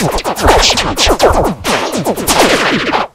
Thank you.